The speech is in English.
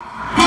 you